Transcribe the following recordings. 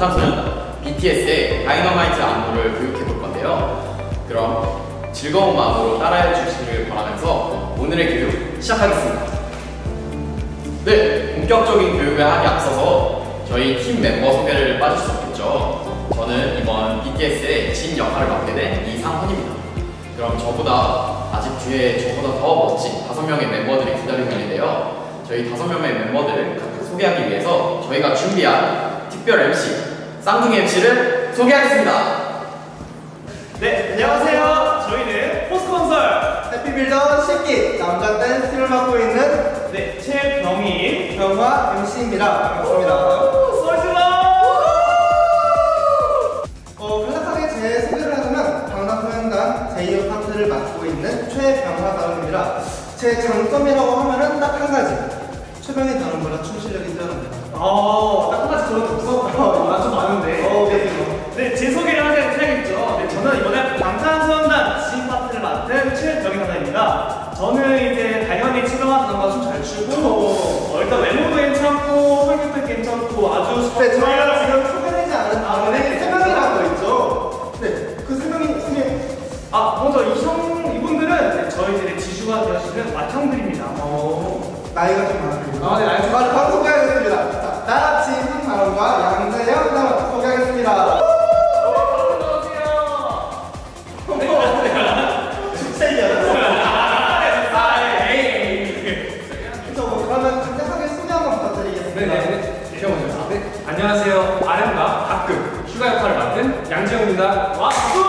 방탄소년단 BTS의 다이너마이트 안무를 교육해 볼 건데요. 그럼 즐거운 마음으로 따라해 주시길 바라면서 오늘의 교육 시작하겠습니다. 네, 본격적인 교육을 하기 앞서서 저희 팀 멤버 소개를 빠질 수 없겠죠. 저는 이번 BTS의 진 역할을 맡게 된 이상훈입니다. 그럼 저보다 아직 뒤에 저보다 더 멋진 다섯 명의 멤버들이 기다리고 있는데요. 저희 다섯 명의 멤버들을 소개하기 위해서 저희가 준비한 특별 MC, 쌍둥이 MC를 소개하겠습니다. 네, 안녕하세요. 저희는 포스콘설 해피빌더 10기 남자 댄스를 맡고 있는 네, 최병희 병화 MC입니다. 반갑습니다. 썰슬러 어, 간략하게 제 소개를 하자면 방탄소년단 제2호 파트를 맡고 있는 최병화 사람입니다. 제 장점이라고 하면은 딱 한 가지. 다른 거라 춤 실력이 뛰어납니다. 어, 딱한 가지 저는 없어. 나좀 많은데. 어, 네. 네, 제 소개를 하자 해야겠죠. 네, 저는 이번에 방탄소년단 진 파트를 맡은 최병희 사장입니다. 저는 이제 당연히 치명한 단어 춤잘 추고, 어, 일단 외모도 괜찮고, 성격도 괜찮고, 아주 네, 저희가 정말 지금 소개되지 않은 아, 다음에 네. 세 명이라고 있죠. 네, 그세 명이 중에 아, 먼저 이 형, 이분들은 네, 저희들의 지주가 되어주는 맏형들입니다. 어, 나이가 좀 많아요. 아, 네, 나이가 좀 바로 소 안녕하세요. 아름과 가끔 휴가 역할을 맡은 양재훈입니다. 와, 박수!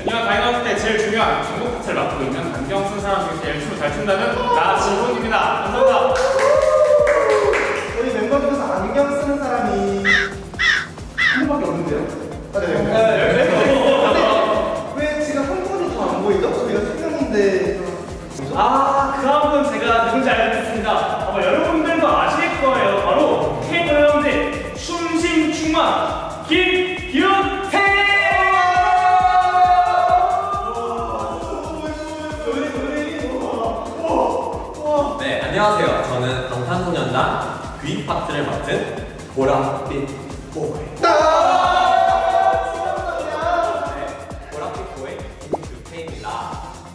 안녕 다이너스 때 제일 중요한 중국 파트를 맡고 있는 안경 쓴 사람 중에 제일 춤을 잘 춘다는 나지훈입니다. 감사합니다. 우리 멤버 중에서 안경 쓰는 사람이 한 분밖에 없는데요? 아, 네. 근 맡은 보라빛 보이. 네, 보라빛 보이 김규태입니다.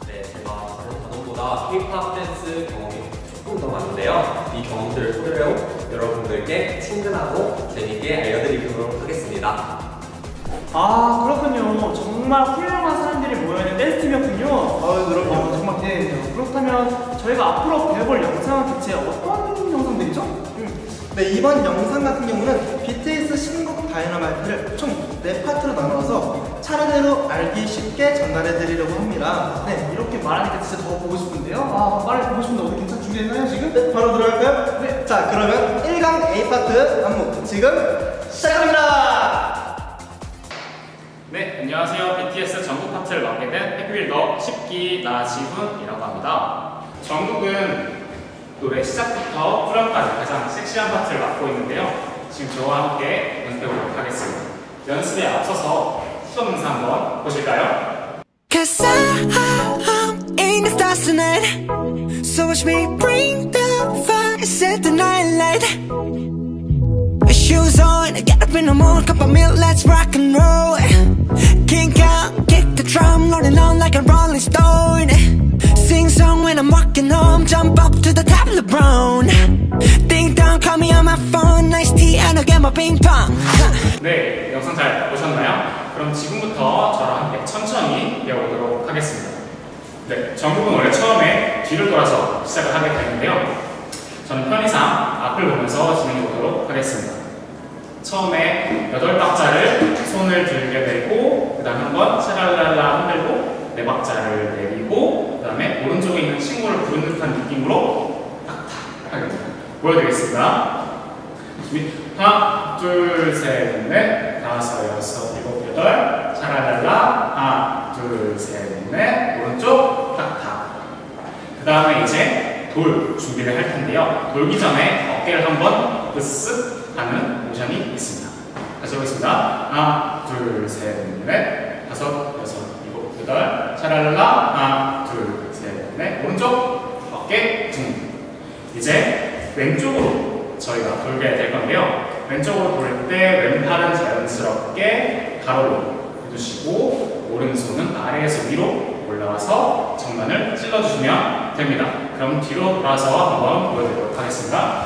네, 제가 다른 단원보다 K-팝 댄스 경험이 조금 더 많은데요. 이 경험들을 토대로 여러분들께 친근하고 재밌게 알려드리도록 하겠습니다. 아, 그렇군요. 정말 훌륭한 사람들이 모여있는 댄스팀이었군요. 아, 그럼요. 어, 정말 기대되네요. 그렇다면 저희가 앞으로 배워볼 영상은 대체 어떤 영상들이죠? 음. 네, 이번 영상 같은 경우는 BTS 신곡 다이너마이트를 총네 파트로 나눠서 차례대로 알기 쉽게 전달해 드리려고 합니다. 네, 이렇게 말하니까 진짜 더 보고 싶은데요? 아, 빨리 보고 싶은데 어디 괜찮 준비됐나요, 지금? 네, 바로 들어갈까요? 네. 자, 그러면 1강 A 파트 안무 지금 시작합니다. 네, 안녕하세요. BTS 정국 파트를 맡게 된 해피빌더 10기 나지훈이라고 합니다. 정국은 노래 시작부터 후렴까지 가장 섹시한 파트를 맡고 있는데요. 지금 저와 함께 연습해보도록 하겠습니다. 연습에 앞서서 수업 영상 한번 보실까요? Cause I'm in the stars tonight So watch me bring the fire, set the night light Shoes on, get up in the morning, cup of milk, let's rock and roll Kink out, kick the drum, rolling on like a rolling stone song when I'm walking home, jump up to the top of the brown Ding dong, call me on my phone, nice tea and I'll get my ping pong 네, 영상 잘 보셨나요? 그럼 지금부터 저랑 함께 천천히 배워보도록 하겠습니다. 네, 전국은 원래 처음에 뒤를 돌아서 시작을 하게 되는데요. 저는 편의상 앞을 보면서 진행해 보도록 하겠습니다. 처음에 여덟 박자를 손을 들게 되고, 그 다음에 한번 샤랄랄라 흔들고, 네 박자를 내리고, 그 다음에 오른쪽에 있는 친구를 부른 듯한 느낌으로 탁탁 하겠습니다. 보여드리겠습니다. 하나, 둘, 셋, 넷, 다섯, 여섯, 일곱, 여덟. 샤랄랄라. 하나, 둘, 셋, 넷. 오른쪽 탁탁. 그 다음에 이제 돌 준비를 할 텐데요. 돌기 전에 어깨를 한번 으쓱 하는 모션이 있습니다. 다시 해보겠습니다. 하나, 둘, 셋, 넷, 다섯, 여섯, 일곱, 샤랄라 하나 둘셋넷 오른쪽 어깨 둥 이제 왼쪽으로 저희가 돌게 될 건데요 왼쪽으로 돌 때 왼팔은 자연스럽게 가로로 해주시고 오른손은 아래에서 위로 올라와서 정면을 찔러주시면 됩니다 그럼 뒤로 돌아서 한번 보여드리도록 하겠습니다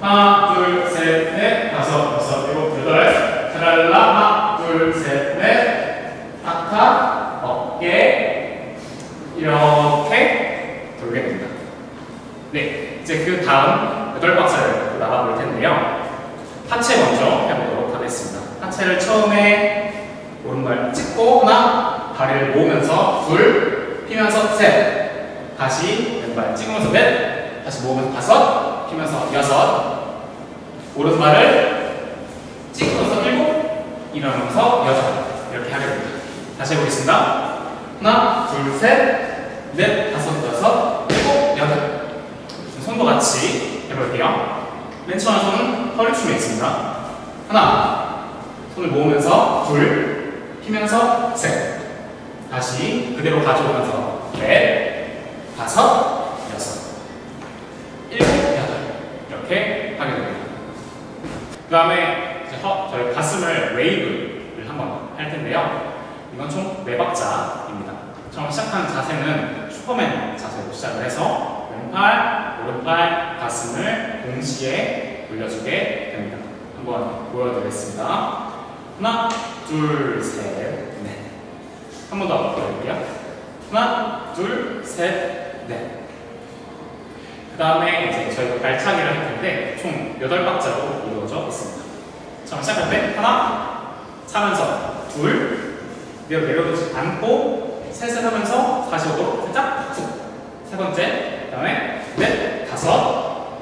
하나 둘셋넷 다섯 여섯 일곱 여덟 샤랄라 하나 둘셋넷 어깨 이렇게 돌게 됩니다. 네, 이제 그 다음 여덟 박자를 나가볼 텐데요. 하체 먼저 해보도록 하겠습니다. 하체를 처음에 오른발 찍고 하나, 다리를 모으면서 둘, 피면서 셋, 다시 왼발 찍으면서 넷, 다시 모으면서 다섯, 피면서 여섯, 오른발을 찍으면서 일곱, 일어나면서 여섯 이렇게 하게 됩니다. 다시 해보겠습니다. 하나, 둘, 셋, 넷, 다섯, 여섯, 일곱, 여덟. 손도 같이 해볼게요. 맨 처음 손은 허리춤에 있습니다. 하나, 손을 모으면서 둘, 피면서 셋. 다시 그대로 가져오면서 넷, 다섯, 여섯, 일곱, 여덟. 이렇게 하게 됩니다. 그 다음에 이제 허, 저희 가슴을 웨이브를 한번 할 텐데요. 이건 총네 박자입니다. 처음 시작한 자세는 슈퍼맨 자세로 시작을 해서 왼팔, 오른팔, 가슴을 동시에 올려주게 됩니다. 한번 보여드리겠습니다. 하나, 둘, 셋, 넷. 한 번 더 보여드릴게요. 하나, 둘, 셋, 넷. 그 다음에 이제 저희가 발차기를 할 텐데 총 8박자로 이루어져 있습니다. 처음 시작할 때 하나, 차면서 둘, 내려 내려놓지 않고 셋을 하면서 45도 살짝 툭. 세 번째, 그 다음에 넷, 다섯,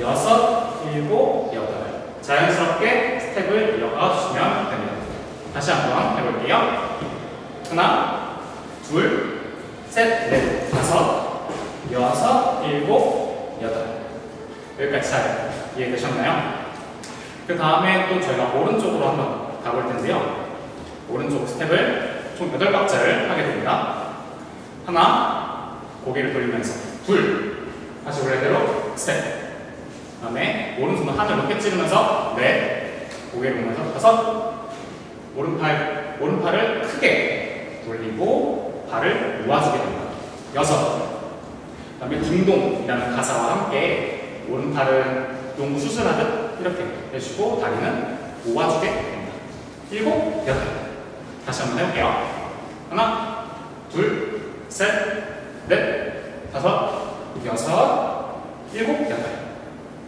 여섯, 일곱, 여덟. 자연스럽게 스텝을 이어가 주시면 됩니다. 다시 한번 해볼게요. 하나, 둘, 셋, 넷, 다섯, 여섯, 일곱, 여덟. 여기까지 잘 이해되셨나요? 그 다음에 또 저희가 오른쪽으로 한번 가볼 텐데요. 오른쪽 스텝을 총 8박자를 하게 됩니다. 하나, 고개를 돌리면서 둘, 다시 원래대로 스텝. 그 다음에 오른손을 하늘 높게 찌르면서 넷, 고개를 보면서 다섯, 오른팔, 오른팔을 크게 돌리고 발을 모아주게 됩니다. 여섯, 그 다음에 딩동이라는 가사와 함께 오른팔은 농구 수술하듯 이렇게 해주고 다리는 모아주게 됩니다. 일곱, 여덟. 다시 한번 해볼게요. 하나, 둘, 셋, 넷, 다섯, 여섯, 일곱, 여덟.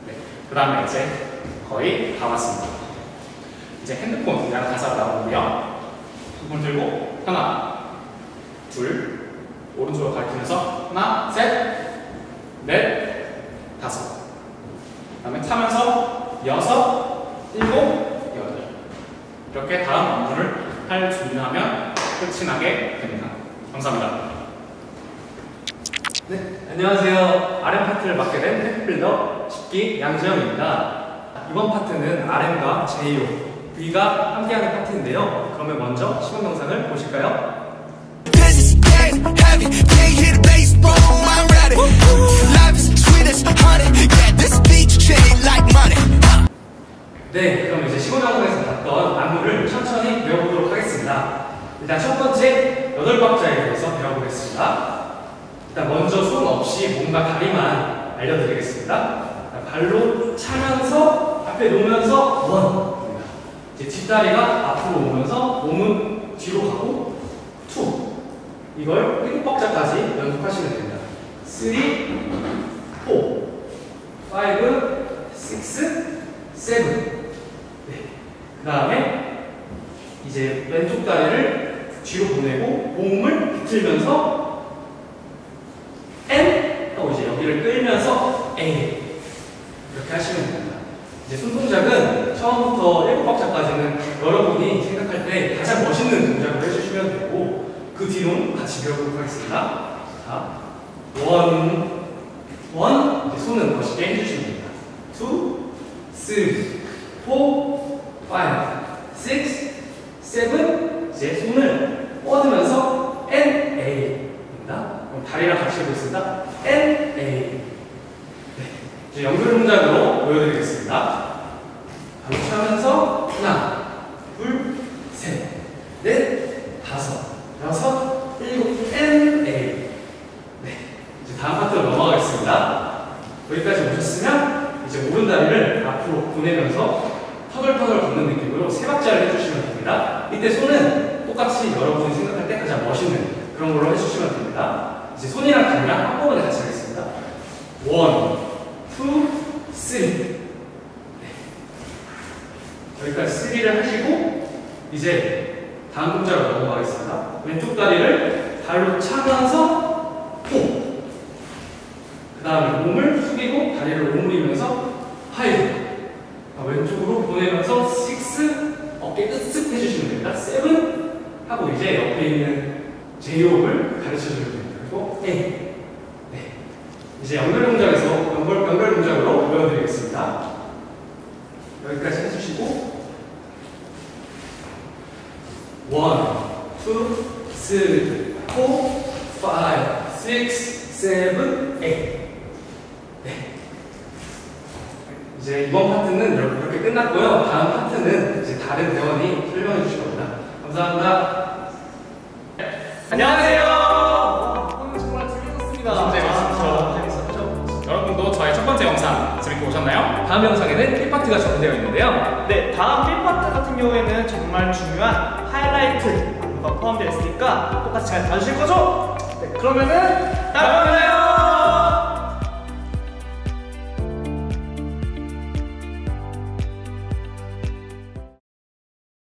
네. 그 다음에 이제 거의 다 왔습니다. 이제 핸드폰이라는 가사가 나오는데요. 두손 들고 하나, 둘, 오른쪽으로 가리키면서 하나, 셋, 넷, 다섯. 그 다음에 차면서 여섯, 일곱, 여덟. 이렇게 다음 나게 됩니다. 감사합니다. 네, 안녕하세요. RM 파트를 맡게 된 탭빌더 10기 양재영입니다. 이번 파트는 RM과 제이오, V가 함께하는 파트인데요. 그러면 먼저 시범 영상을 보실까요? 네, 그럼 이제 시범 영상에서 봤던 안무를 천천히 배워보도록 하겠습니다. 일단 첫 번째 여덟 박자에 대해서 배워보겠습니다. 일단 먼저 손 없이 몸과 다리만 알려드리겠습니다. 발로 차면서 앞에 놓으면서 one. 이제 뒷다리가 앞으로 오면서 몸은 뒤로 가고 two. 이걸 일곱 박자까지 연속하시면 됩니다. 3, 4, 5, 6, 7. 네. 그 다음에 이제 왼쪽 다리를 뒤로 보내고 몸을 비틀면서 N 하고 이제 여기를 끌면서 A 이렇게 하시면 됩니다. 이제 손 동작은 처음부터 일곱 박자까지는 여러분이 생각할 때 가장 멋있는 동작을 해주시면 되고 그 뒤로는 같이 배워보도록 하겠습니다. 자, 원, 원 이제 손은 멋있게 해주시면 됩니다. 투, 쓰리, 포, 파이브, 식스, 세븐 이제 손을 뻗으면서 여섯, 일곱, N, A. 네. 이제 다음 파트로 넘어가겠습니다. 여기까지 오셨으면 이제 오른 다리를 앞으로 보내면서 터덜터덜 걷는 느낌으로 세 박자를 해주시면 됩니다. 이때 손은 똑같이 여러분이 생각할 때 가장 멋있는 그런 걸로 해주시면 됩니다. 이제 손이랑 다리랑 한꺼번에 같이 하겠습니다. one, two, three. 네. 여기까지 쓰리를 하시고 이제 다음 동작으로 넘어가겠습니다. 왼쪽 다리를 발로 차면서 호. 그 다음에 몸을 다리를 오므리면서 하이. 아, 왼쪽으로 보내면서 6 어깨 끝쓱 해주시면 됩니다. 7 하고 이제 옆에 있는 제이홉을 가르쳐주면 됩니다. 그리고 8 네. 이제 연결 동작에서 연결, 연결 동작으로 보여드리겠습니다. 여기까지 해주시고. 1, 2, 3, 4, 5, 6, 7, 8 이제 이번 파트는 이렇게, 이렇게 끝났고요. 다음 파트는 이제 다른 대원이 설명해 주실 겁니다. 감사합니다. 안녕하세요. 오늘 정말 재밌었습니다. 재밌었죠. 재밌었죠. 여러분도 저의 첫 번째 영상 재밌게 보셨나요? 다음 영상에는 1파트가 적용되어 있는데요. 네, 다음 1파트 같은 경우에는 정말 중요한 하이라이트 안무가 포함되어 있으니까 똑같이 잘 봐주실 거죠? 네, 그러면은 다음에 만나요.